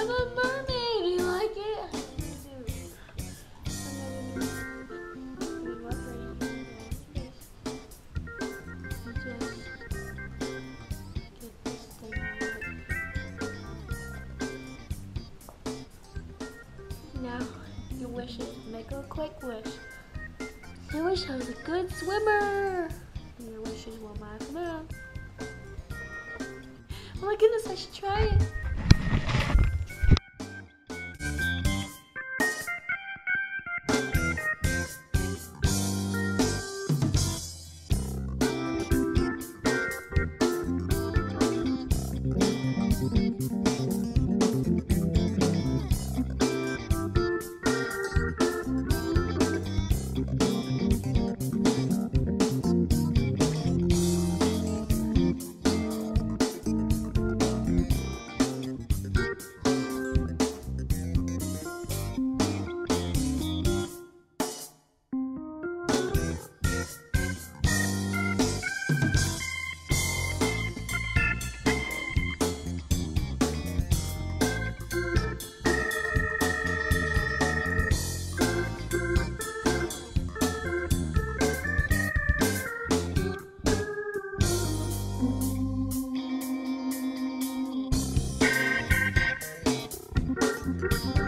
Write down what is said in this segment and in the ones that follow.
I'm a mermaid. You like it? Now, your wishes. Make a quick wish. I wish I was a good swimmer. Your wishes will my command. Oh my goodness, I should try it. Have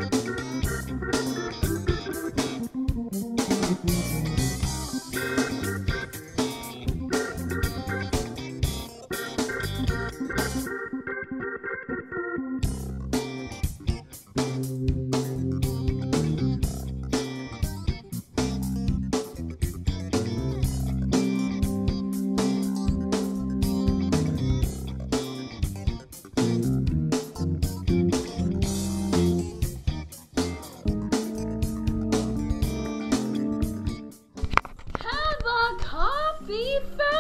a Seafood!